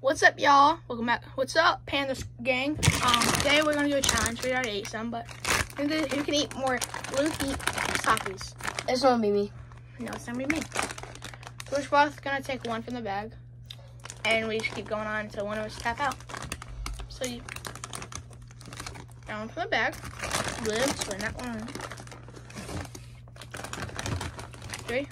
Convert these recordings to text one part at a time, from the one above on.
What's up, y'all? Welcome back. What's up, Panda Gang? Um, today we're gonna do a challenge. We already ate some, but who can, eat more? Can eat Takis? It's gonna be me. No, it's gonna be me. So we're both gonna take one from the bag, and we just keep going on until one of us tap out. So you, got one from the bag. Good, swing that one. Three.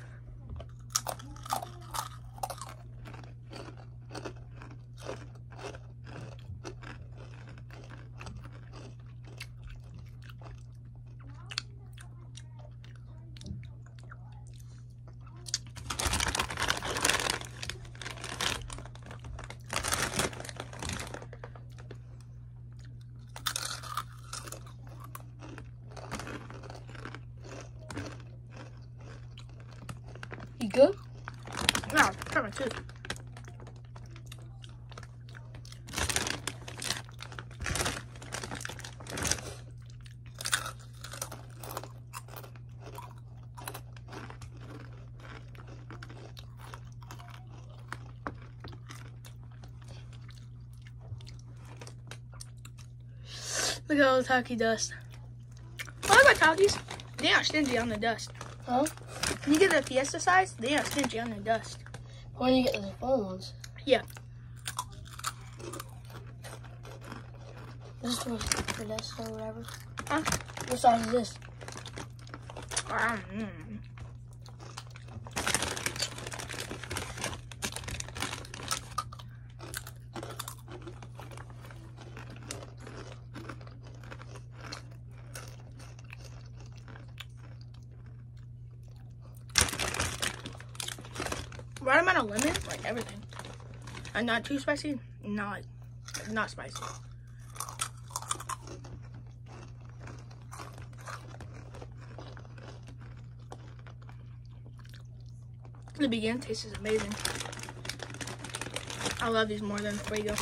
You good? No, try my. Look at all the Taki dust. Well, I got Takis. They aren't stingy on the dust. Huh? You get the Fiesta size, they aren't stingy on the dust. When you get the phone ones. Yeah. This is for, for this or whatever. Huh? What size is this? Mm. Right amount of lemon, like everything. And not too spicy, not not spicy. The beginning taste is amazing. I love these more than Fuego.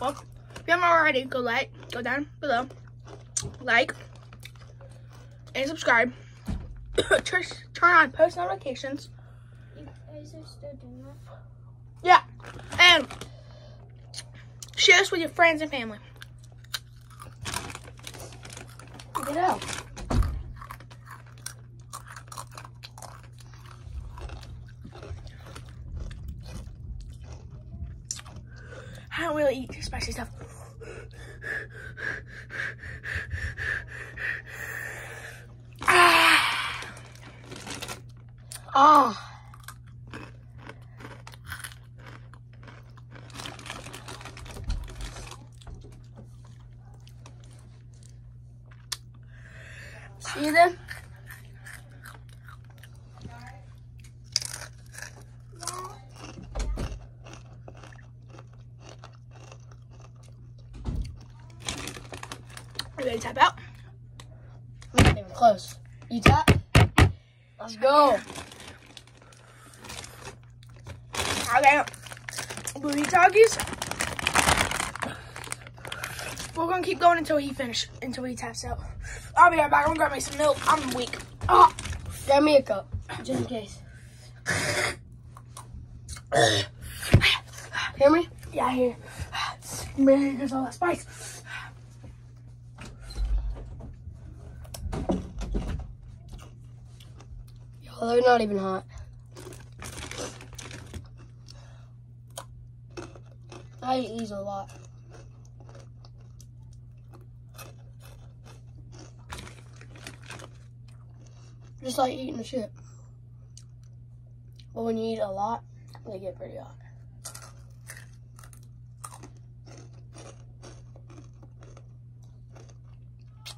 Well, if you haven't already, go like, go down below, like, and subscribe. turn, turn on post notifications. You guys still? Yeah, and share this with your friends and family. Get out. I don't really eat spicy stuff. Ah. Ah. See then. You ready to tap out? We're not even close. You tap? Let's go. Okay. Booty Takis. We're gonna keep going until he finish until he taps out. I'll be right back. I'm gonna grab me some milk. I'm weak. Oh, Grab me a cup, just in case. Hear me? yeah, I hear. Man, there's all that spice. Yo, they're not even hot. I eat these a lot. Just like eating the shit. But when you eat a lot, they get pretty hot.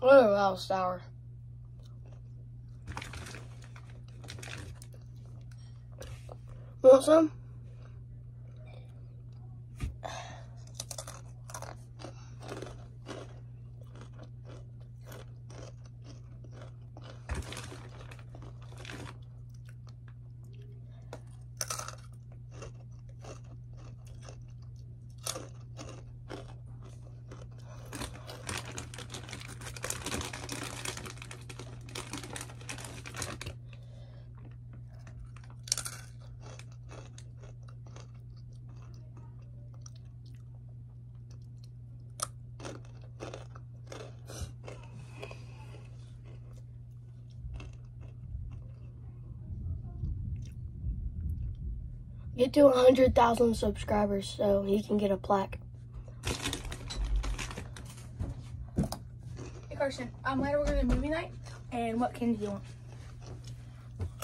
Oh, that was sour. Want some? Get to 100,000 subscribers so he can get a plaque. Hey Carson, um, later we're gonna movie night, and what candy do you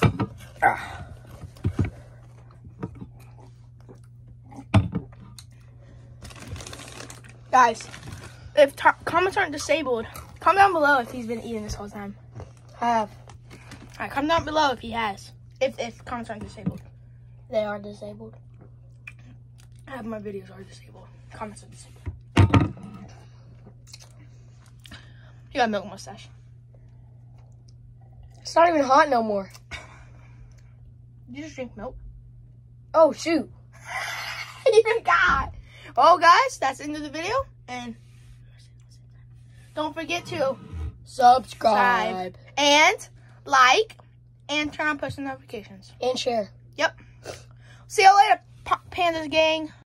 want? Ah. Guys, if comments aren't disabled, comment down below if he's been eating this whole time. Have. Alright, comment down below if he has. If if comments aren't disabled. They are disabled. I have my videos are disabled. Comments are disabled. You got milk mustache. It's not even hot no more. You just drink milk. Oh, shoot. you forgot. Well, guys, that's the end of the video. And don't forget to Subscribe. and like and turn on post notifications. And share. See you later, Pa- Pandas gang.